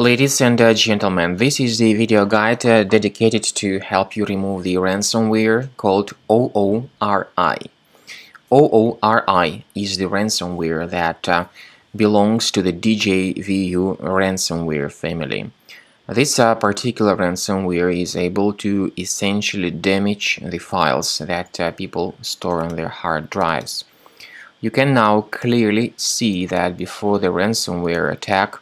Ladies and uh, gentlemen, this is the video guide uh, dedicated to help you remove the ransomware called OORI. OORI is the ransomware that uh, belongs to the DJVU ransomware family. This uh, particular ransomware is able to essentially damage the files that uh, people store on their hard drives. You can now clearly see that before the ransomware attack,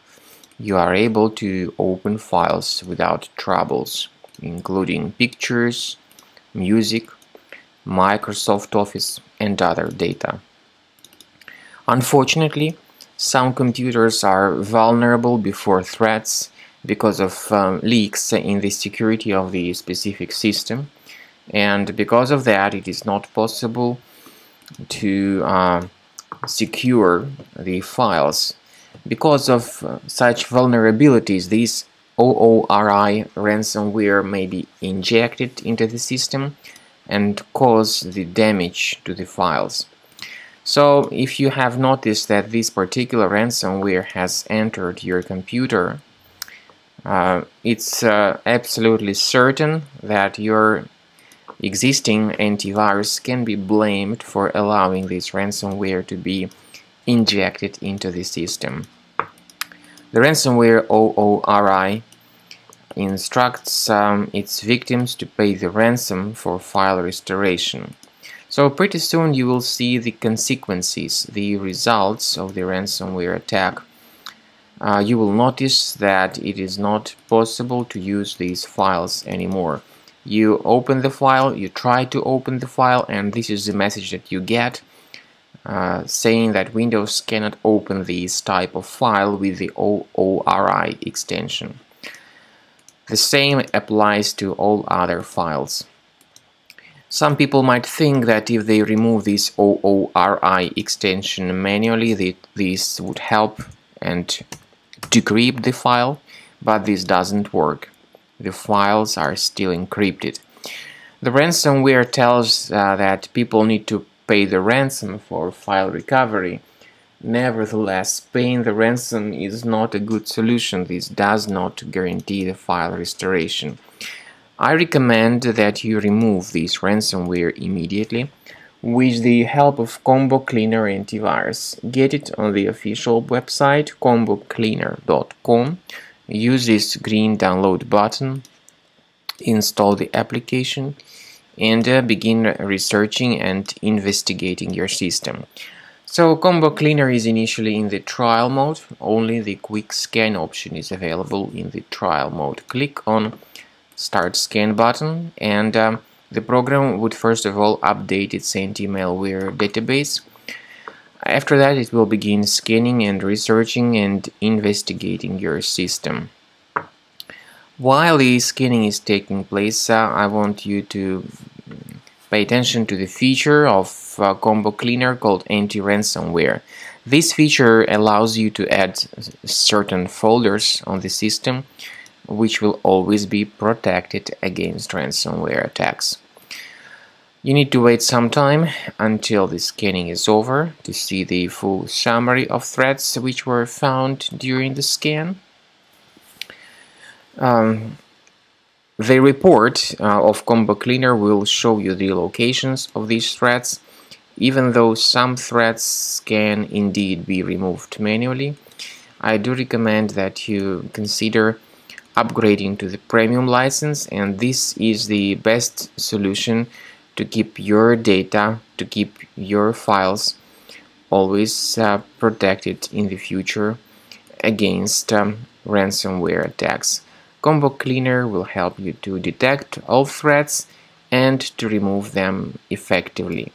you are able to open files without troubles, including pictures, music, Microsoft Office, and other data. Unfortunately, some computers are vulnerable before threats because of um, leaks in the security of the specific system and because of that it is not possible to uh, secure the files because of uh, such vulnerabilities, this OORI ransomware may be injected into the system and cause the damage to the files. So if you have noticed that this particular ransomware has entered your computer, uh, it's uh, absolutely certain that your existing antivirus can be blamed for allowing this ransomware to be injected into the system. The ransomware OORI instructs um, its victims to pay the ransom for file restoration. So pretty soon you will see the consequences, the results of the ransomware attack. Uh, you will notice that it is not possible to use these files anymore. You open the file, you try to open the file, and this is the message that you get uh, saying that Windows cannot open this type of file with the OORI extension. The same applies to all other files. Some people might think that if they remove this OORI extension manually, that this would help and decrypt the file, but this doesn't work. The files are still encrypted. The ransomware tells uh, that people need to pay the ransom for file recovery. Nevertheless, paying the ransom is not a good solution. This does not guarantee the file restoration. I recommend that you remove this ransomware immediately with the help of Combo Cleaner Antivirus. Get it on the official website combocleaner.com. Use this green download button, install the application, and uh, begin researching and investigating your system. So Combo Cleaner is initially in the trial mode, only the quick scan option is available in the trial mode. Click on start scan button and um, the program would first of all update its anti-malware database. After that it will begin scanning and researching and investigating your system. While the scanning is taking place, uh, I want you to pay attention to the feature of uh, Combo Cleaner called Anti-Ransomware. This feature allows you to add certain folders on the system which will always be protected against ransomware attacks. You need to wait some time until the scanning is over to see the full summary of threats which were found during the scan. Um, the report uh, of Combo Cleaner will show you the locations of these threads, even though some threads can indeed be removed manually. I do recommend that you consider upgrading to the premium license and this is the best solution to keep your data, to keep your files always uh, protected in the future against um, ransomware attacks. Combo Cleaner will help you to detect all threats and to remove them effectively.